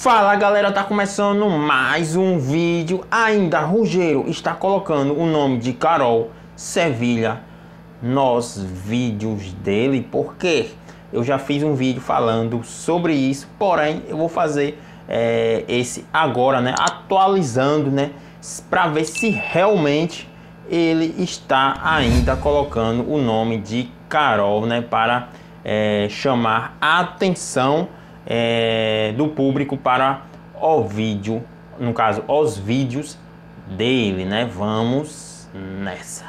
Fala galera, tá começando mais um vídeo. Ainda Rogério está colocando o nome de Carol Sevilha nos vídeos dele, porque eu já fiz um vídeo falando sobre isso, porém eu vou fazer é, esse agora, né? Atualizando, né? Para ver se realmente ele está ainda colocando o nome de Carol, né? Para é, chamar a atenção é, do público para o vídeo, no caso, os vídeos dele, né? Vamos nessa.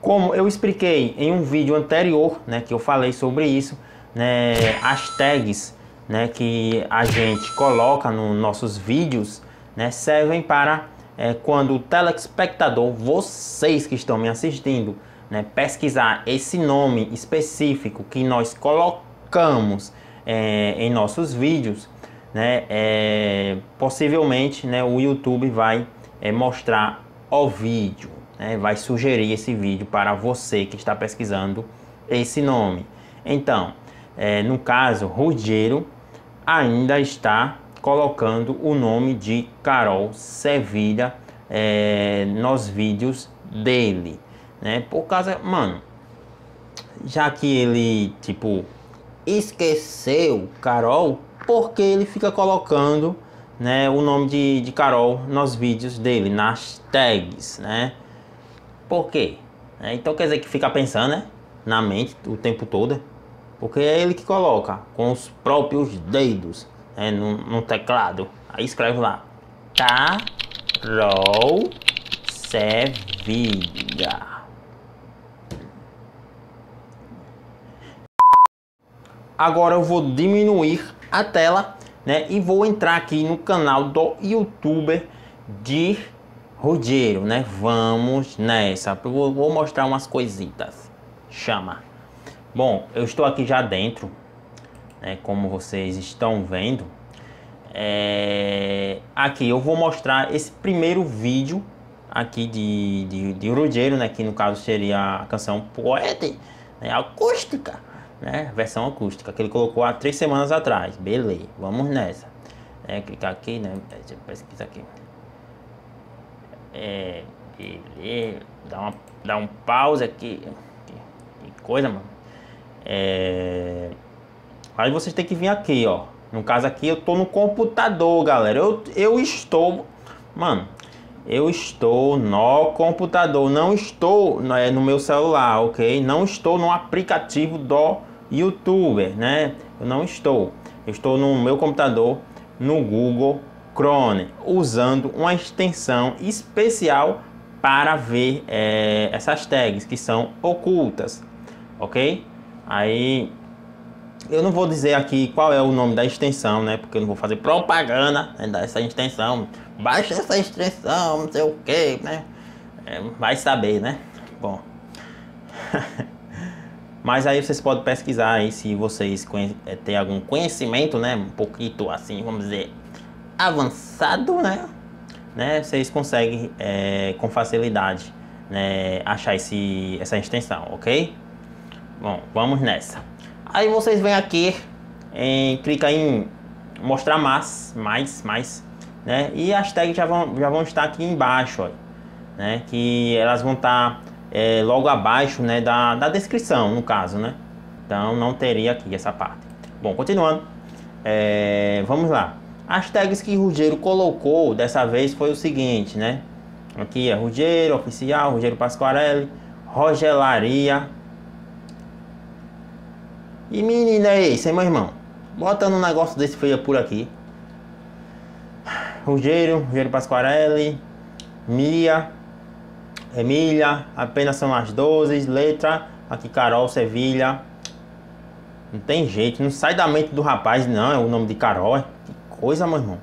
Como eu expliquei em um vídeo anterior, né, que eu falei sobre isso, né, as tags, né, que a gente coloca nos nossos vídeos, né, servem para é, quando o telespectador, vocês que estão me assistindo, né, pesquisar esse nome específico que nós colocamos é, em nossos vídeos, né, é, possivelmente né, o YouTube vai é, mostrar o vídeo, né, vai sugerir esse vídeo para você que está pesquisando esse nome. Então, é, no caso, Rogério ainda está colocando o nome de Carol Sevilha é, nos vídeos dele, né? Por causa, mano, já que ele, tipo, esqueceu Carol porque ele fica colocando né, o nome de, de Carol nos vídeos dele, nas tags, né? Por quê? É, então quer dizer que fica pensando, né? Na mente o tempo todo. Porque é ele que coloca com os próprios dedos né, no, no teclado. Aí escreve lá. Carol Sevilla. Agora eu vou diminuir a tela, né? E vou entrar aqui no canal do youtuber de Rogério, né? Vamos nessa. Eu vou mostrar umas coisitas. Chama. Bom, eu estou aqui já dentro, né? Como vocês estão vendo. É... Aqui eu vou mostrar esse primeiro vídeo aqui de, de, de Rogério, né? Que no caso seria a canção Poeta né? acústica né? Versão acústica, que ele colocou há três semanas atrás. Beleza, vamos nessa. É, clicar aqui, né? Deixa eu pesquisar aqui. É, beleza. Dá, uma, dá um pause aqui. Que, coisa, mano. É... Aí vocês têm que vir aqui, ó. No caso aqui, eu tô no computador, galera. Eu, eu estou... Mano, eu estou no computador, não estou né, no meu celular, ok? Não estou no aplicativo do youtuber, né? Eu não estou. Eu estou no meu computador, no Google Chrome, usando uma extensão especial para ver é, essas tags que são ocultas, ok? Aí eu não vou dizer aqui qual é o nome da extensão, né? Porque eu não vou fazer propaganda né, dessa extensão. Baixa essa extensão, não sei o que, né? É, vai saber, né? Bom. Mas aí vocês podem pesquisar aí se vocês é, têm algum conhecimento, né? Um pouquinho assim, vamos dizer, avançado, né? né? Vocês conseguem é, com facilidade né, achar esse, essa extensão, ok? Bom, vamos nessa. Aí vocês vêm aqui, em, clica em mostrar mais, mais, mais, né? E as tags já vão, já vão estar aqui embaixo, ó, né? Que elas vão estar é, logo abaixo né, da, da descrição, no caso, né? Então não teria aqui essa parte. Bom, continuando. É, vamos lá. As tags que o Ruggiero colocou dessa vez foi o seguinte, né? Aqui é Ruggiero Oficial, Ruggiero Pasquarelli, Rogelaria. E menina é esse, hein, meu irmão? Botando um negócio desse feio por aqui. Ruggiero, Ruggiero Pasquarelli, Mia, Emília, apenas são as 12, letra, aqui Carol, Sevilha. Não tem jeito, não sai da mente do rapaz, não, é o nome de Carol, é. que coisa, meu irmão.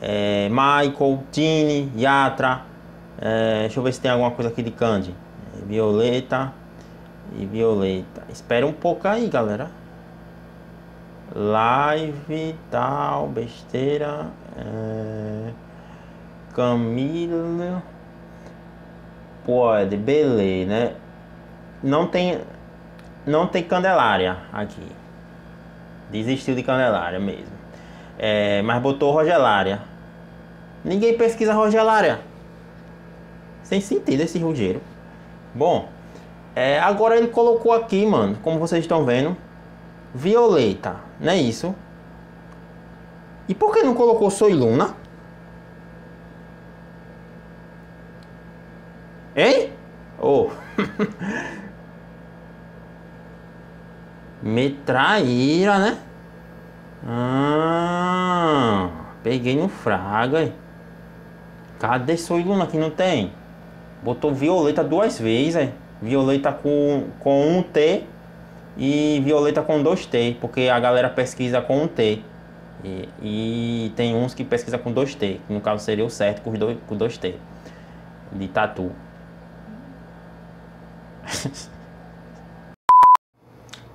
É, Michael, Tini, Yatra, é, deixa eu ver se tem alguma coisa aqui de Candy. É, Violeta e Violeta. Espera um pouco aí, galera. Live, tal, besteira. É, pode, beleza, né? Não tem, não tem Candelária aqui. Desistiu de Candelária mesmo. É, mas botou Rogelária. Ninguém pesquisa Rogelária. Sem sentido esse Rogério. Bom, é, agora ele colocou aqui, mano, como vocês estão vendo, Violeta, não é isso? E por que não colocou Soy Hein? Oh. Me traíra, né? Ah, peguei no fraga. Cadê Soy Luna que não tem? Botou Violeta duas vezes, é. Violeta com, com um T e Violeta com dois T, porque a galera pesquisa com um T. E, e tem uns que pesquisa com dois T, que no caso seria o certo com dois, com dois T. De tatu.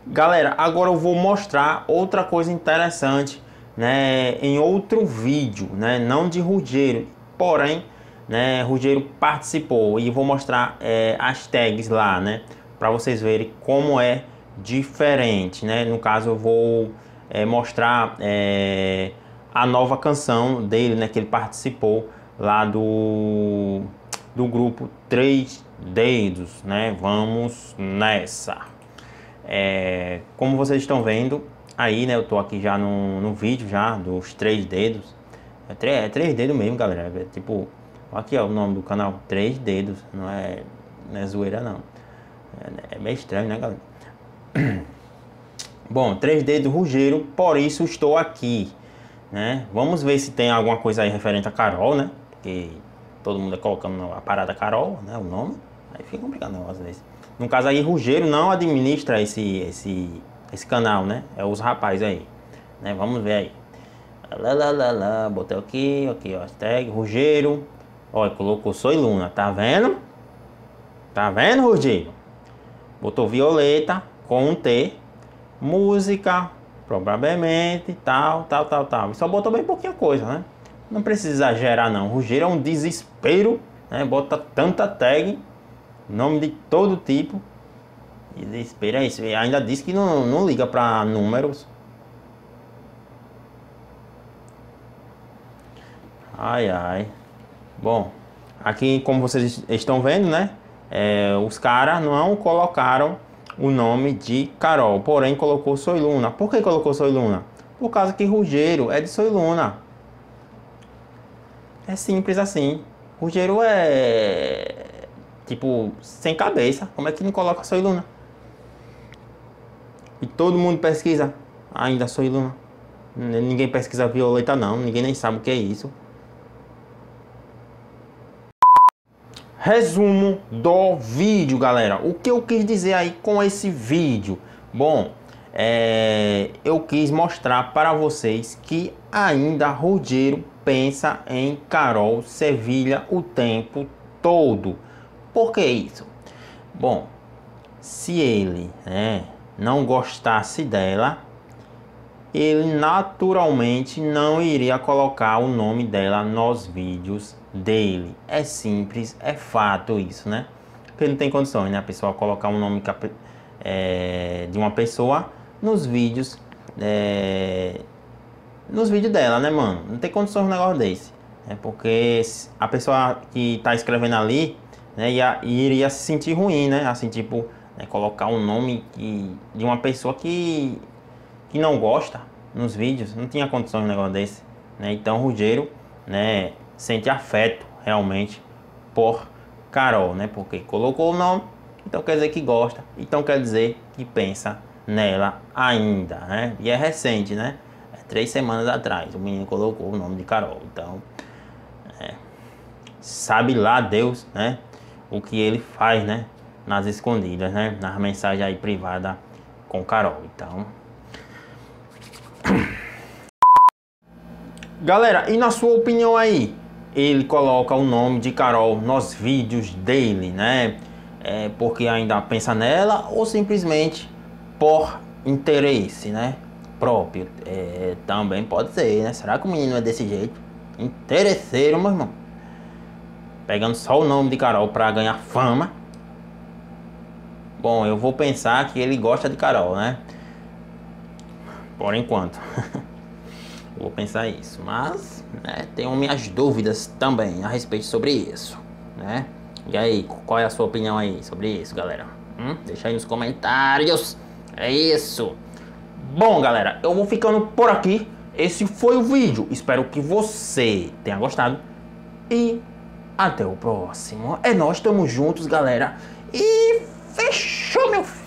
Galera, agora eu vou mostrar outra coisa interessante, né, em outro vídeo, né, não de Rugeiro, porém, né, Rugeiro participou e vou mostrar é, as tags lá, né, para vocês verem como é diferente, né, no caso eu vou é, mostrar é, a nova canção dele, né, que ele participou lá do, do grupo Três Dedos, né, vamos nessa. É, como vocês estão vendo aí, né? Eu tô aqui já no, no vídeo já dos três dedos. É, três, é três dedos mesmo, galera. É tipo, aqui ó, o nome do canal, três dedos. Não é, não é zoeira não. É, é meio estranho, né, galera? Bom, três dedos Rugeiro, por isso estou aqui. Né? Vamos ver se tem alguma coisa aí referente a Carol, né? Porque todo mundo é colocando a parada Carol, né? O nome. Aí fica complicado o negócio desse. No caso aí, Rugeiro não administra esse, esse, esse canal, né? É os rapazes aí. Né? Vamos ver aí. Lá, lá, lá, lá. Botei aqui, aqui, ó. Hashtag Rugeiro. Olha, colocou Soy Luna. Tá vendo? Tá vendo, Rugeiro? Botou Violeta com um T. Música, provavelmente, tal, tal, tal, tal. Só botou bem pouquinha coisa, né? Não precisa exagerar, não. Rugeiro é um desespero, né? Bota tanta tag nome de todo tipo. E desespero é isso. E ainda diz que não, não liga para números. Ai, ai. Bom, aqui como vocês estão vendo, né? É, os caras não colocaram o nome de Carol, porém colocou Soy Luna. Por que colocou Soy Luna? Por causa que Rugeiro é de Soy Luna. É simples assim. Rugeiro é tipo, sem cabeça. Como é que não coloca Soy Luna? E todo mundo pesquisa ainda Soy Luna. Ninguém pesquisa Violeta não, ninguém nem sabe o que é isso. Resumo do vídeo, galera. O que eu quis dizer aí com esse vídeo? Bom, é, eu quis mostrar para vocês que ainda Rogério pensa em Carol Sevilha o tempo todo. Por que isso? Bom, se ele né, não gostasse dela, ele naturalmente não iria colocar o nome dela nos vídeos dele. É simples, é fato isso, né? Porque não tem condições, né? A pessoa colocar um nome é, de uma pessoa nos vídeos. É, nos vídeos dela, né, mano? Não tem condições um negócio desse. É porque a pessoa que tá escrevendo ali né? Iria se sentir ruim, né? Assim, tipo, né? colocar um nome que, de uma pessoa que, que não gosta nos vídeos. Não tinha condições de um negócio desse. Né? Então, o Ruggiero, né? Sente afeto, realmente, por Carol, né? Porque colocou o nome, então quer dizer que gosta. Então quer dizer que pensa nela ainda, né? E é recente, né? É três semanas atrás o menino colocou o nome de Carol. Então, é, sabe lá Deus, né? O que ele faz, né? Nas escondidas, né? Nas mensagens aí privadas com Carol. Então. Galera, e na sua opinião aí? Ele coloca o nome de Carol nos vídeos dele, né? É porque ainda pensa nela ou simplesmente por interesse, né? Próprio. É, também pode ser, né? Será que o menino é desse jeito? Interesseiro, meu irmão pegando só o nome de Carol para ganhar fama. Bom, eu vou pensar que ele gosta de Carol, né? Por enquanto. vou pensar isso. Mas, né, tenho minhas dúvidas também a respeito sobre isso, né? E aí, qual é a sua opinião aí sobre isso, galera? Hum? Deixa aí nos comentários. É isso. Bom, galera, eu vou ficando por aqui. Esse foi o vídeo. Espero que você tenha gostado. E até o próximo. É nós, estamos juntos, galera. E fechou, meu filho.